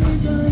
did I